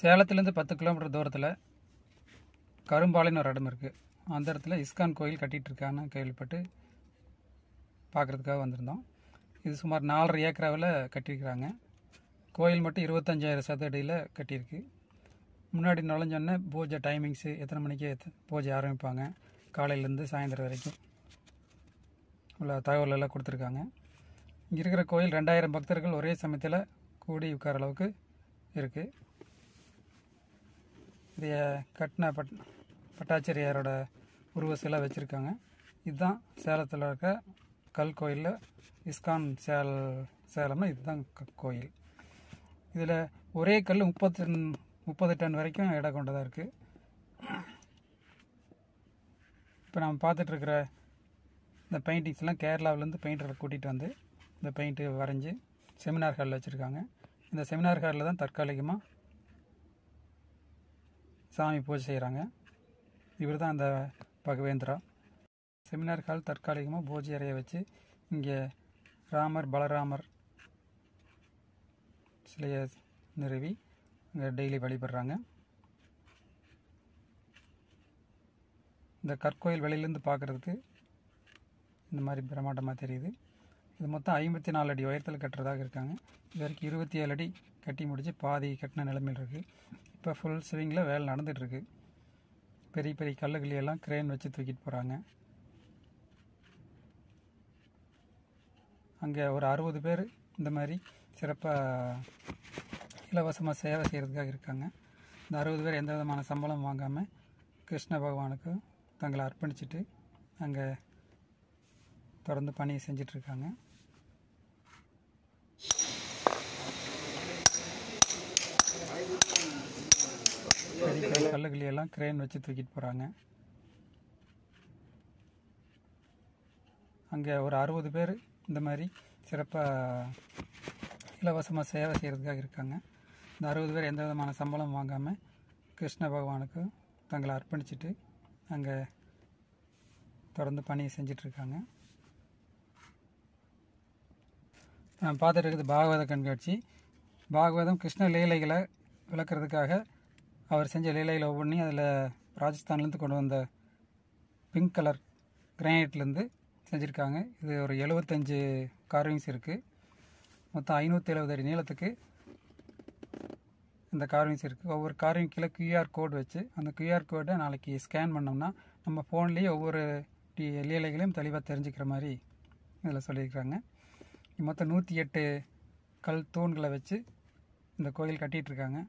சேலத்துலேருந்து பத்து கிலோமீட்டர் தூரத்தில் கரும்பாலைன்னு ஒரு இடம் இருக்குது அந்த இடத்துல இஸ்கான் கோயில் கட்டிகிட்டு இருக்கான்னு கேள்விப்பட்டு பார்க்குறதுக்காக வந்திருந்தோம். இது சுமார் நாலரை ஏக்கராவில் கட்டியிருக்கிறாங்க. கோயில் மட்டும் இருபத்தஞ்சாயிரம் சதுரடியில் கட்டியிருக்கு. முன்னாடி நுழைஞ்சோன்னே பூஜை டைமிங்ஸு எத்தனை மணிக்கு பூஜை ஆரம்பிப்பாங்க. காலையிலேருந்து சாயந்தரம் வரைக்கும் உள்ள தகவலெல்லாம் கொடுத்துருக்காங்க. இங்கே இருக்கிற கோயில் ரெண்டாயிரம் பக்தர்கள் ஒரே சமயத்தில் கூடி உட்கார அளவுக்கு இருக்குது இதைய கட்டின பட் பட்டாச்சாரியாரோட உருவ சிலை வச்சுருக்காங்க. இதுதான் சேலத்தில் இருக்க கல் கோயிலில் இஸ்கான் சேல் சேலம்னா இதுதான் க- கோயில். இதில் ஒரே கல் முப்பத்தி டன் முப்பது டன் வரைக்கும் இடம் கொண்டதாக இருக்குது இப்போ நம்ம பார்த்துட்ருக்கிற இந்த பெயிண்டிங்ஸ்லாம் கேரளாவிலேருந்து பெயிண்டரை கூட்டிகிட்டு வந்து இந்த பெயிண்ட்டு வரைஞ்சி செமினார் ஹாலில் வச்சுருக்காங்க. இந்த செமினார் ஹாலில் தான் தற்காலிகமாக சாமி பூஜை செய்கிறாங்க இவர் தான் அந்த பகவேந்திரா. செமினார் ஹால் தற்காலிகமாக பூஜை அறையை வச்சு இங்கே ராமர் பலராமர் சிலையை நிறுவி இங்கே டெய்லி வழிபடுறாங்க. இந்த கற்கோயில் வெளியிலேருந்து பார்க்குறதுக்கு இந்த மாதிரி பிரம்மாண்டமாக தெரியுது. இது மொத்தம் ஐம்பத்தி நாலு அடி உயரத்தில் கட்டுறதாக இருக்காங்க. இது வரைக்கும் இருபத்தி ஏழு அடி கட்டி முடித்து பாதி கட்டின நிலைமையில் இருக்குது இப்போ ஃபுல் ஸ்விங்கில் வேலை நடந்துகிட்ருக்கு பெரிய பெரிய கல்லுகளையெல்லாம் கிரேன் வச்சு தூக்கிட்டு போகிறாங்க அங்கே ஒரு அறுபது பேர் இந்த மாதிரி சிறப்பாக இலவசமாக சேவை செய்கிறதுக்காக இருக்காங்க. இந்த அறுபது பேர் எந்த விதமான சம்பளம் வாங்காமல் கிருஷ்ண பகவானுக்கு தங்களை அர்ப்பணிச்சுட்டு அங்கே தொடர்ந்து பணியை செஞ்சிட்ருக்காங்க பெரிய எல்லாம் கிரேன் வச்சு தூக்கிட்டு போகிறாங்க அங்கே ஒரு அறுபது பேர் இந்த மாதிரி சிறப்பாக இலவசமாக சேவை செய்கிறதுக்காக இருக்காங்க. இந்த அறுபது பேர் எந்த விதமான சம்பளம் வாங்காமல் கிருஷ்ண பகவானுக்கு தங்களை அர்ப்பணிச்சுட்டு அங்கே தொடர்ந்து பணியை செஞ்சிட்ருக்காங்க. பார்த்துட்டு இருக்குது பாகவத கண்காட்சி. பாகவதம் கிருஷ்ண லீலைகளை விளக்குறதுக்காக அவர் செஞ்ச லீலையில் ஒவ்வொன்றையும் அதில் ராஜஸ்தான்லேருந்து கொண்டு வந்த பிங்க் கலர் கிரானைட்லேருந்து செஞ்சுருக்காங்க. இது ஒரு எழுபத்தஞ்சு கார்விங்ஸ் இருக்குது மொத்தம் ஐநூற்றி எழுபது அடி நீளத்துக்கு இந்த கார்விங்ஸ் இருக்குது ஒவ்வொரு கார்விங் கீழே கியூஆர் கோட் வச்சு அந்த கியூஆர் கோடை நாளைக்கு ஸ்கேன் பண்ணோம்னா நம்ம ஃபோன்லேயே ஒவ்வொரு டி லீலைகளையும் தெளிவாக தெரிஞ்சுக்கிற மாதிரி இதில் சொல்லியிருக்கிறாங்க. மொத்தம் நூற்றி எட்டு கல் தூண்களை வச்சு இந்த கோயில் கட்டிகிட்டு இருக்காங்க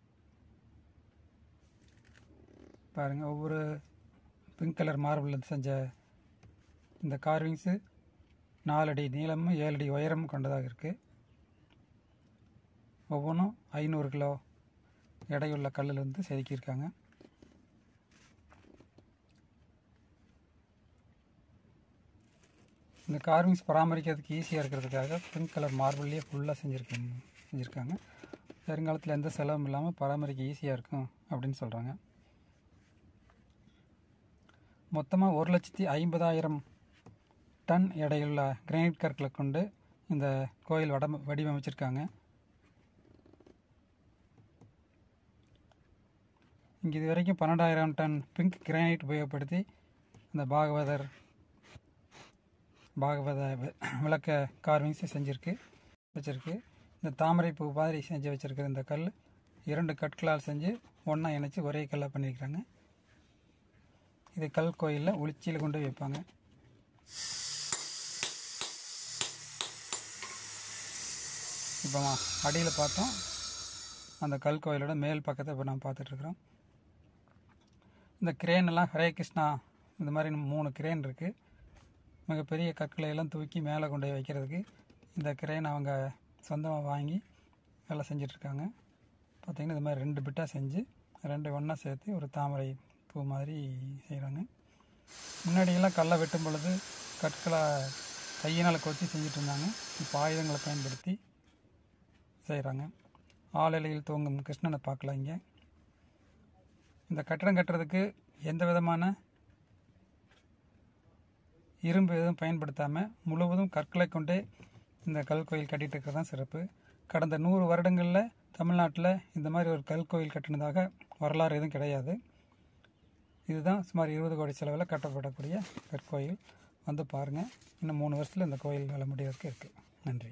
பாருங்கள் ஒவ்வொரு பிங்க் கலர் மார்பிள் செஞ்ச இந்த கார்விங்ஸு நாலடி நீளமும் ஏழு அடி உயரமும் கொண்டதாக இருக்குது ஒவ்வொன்றும் ஐநூறு கிலோ எடையுள்ள கல்லிலிருந்து செதுக்கியிருக்காங்க. இந்த கார்விங்ஸ் பராமரிக்கிறதுக்கு ஈஸியாக இருக்கிறதுக்காக பிங்க் கலர் மார்பிள்லேயே ஃபுல்லாக செஞ்சுருக்காங்க செஞ்சுருக்காங்க. வருங்காலத்தில் எந்த செலவும் இல்லாமல் பராமரிக்க ஈஸியாக இருக்கும் அப்படின்னு சொல்கிறாங்க மொத்தமாக ஒரு லட்சத்தி ஐம்பதாயிரம் டன் எடையுள்ள கிரானைட் கற்களை கொண்டு இந்த கோயில் வட வடிவமைச்சிருக்காங்க. இங்கே இது வரைக்கும் பன்னெண்டாயிரம் டன் பிங்க் கிரானைட் உபயோகப்படுத்தி இந்த பாகவதர் பாகவத விளக்க கார்விங்ஸை செஞ்சுருக்கு வச்சுருக்கு. இந்த தாமரை பூ மாதிரி செஞ்சு வச்சுருக்கிற இந்த கல் இரண்டு கற்களால் செஞ்சு ஒன்றா இணைச்சி ஒரே கல்லாக பண்ணியிருக்கிறாங்க இது கல் கோயிலில் உளிச்சியில் கொண்டு போய் வைப்பாங்க. இப்போ அடியில் பார்த்தோம். அந்த கல் கோயிலோட மேல் பக்கத்தை இப்போ நம்ம பார்த்துட்ருக்குறோம் இந்த கிரேன் எல்லாம் ஹரே கிருஷ்ணா இந்த மாதிரி மூணு கிரேன் இருக்குது மிகப்பெரிய கற்களை எல்லாம் தூக்கி மேலே கொண்டு போய் வைக்கிறதுக்கு இந்த கிரேன் அவங்க சொந்தமாக வாங்கி வேலை செஞ்சிட்ருக்காங்க பார்த்திங்கன்னா இது மாதிரி ரெண்டு பிட்டாக செஞ்சு ரெண்டு ஒன்றா சேர்த்து ஒரு தாமரை பூ மாதிரி செய்கிறாங்க முன்னாடியெல்லாம் கல்லை வெட்டும் பொழுது கற்களை கையினால் கொத்தி செஞ்சுட்டு இருந்தாங்க இப்போ ஆயுதங்களை பயன்படுத்தி செய்கிறாங்க ஆளிலையில் தூங்கும் கிருஷ்ணனை பார்க்கலாம் இங்கே. இந்த கட்டடம் கட்டுறதுக்கு எந்த விதமான இரும்பு எதுவும் பயன்படுத்தாமல் முழுவதும் கற்களை கொண்டே இந்த கல் கோயில் கட்டிகிட்டு இருக்கிறது தான் சிறப்பு. கடந்த நூறு வருடங்களில் தமிழ்நாட்டில் இந்த மாதிரி ஒரு கல் கோயில் கட்டினதாக வரலாறு எதுவும் கிடையாது. இதுதான் சுமார் இருபது கோடி செலவில் கட்டப்படக்கூடிய கற்கோயில் வந்து பாருங்கள் இன்னும் மூணு வருஷத்தில் இந்த கோயில் வேலை முடியறதுக்கு இருக்குது நன்றி.